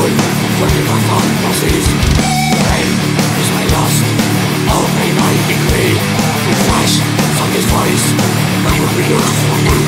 return When my fantasies Pain is my flash his voice. I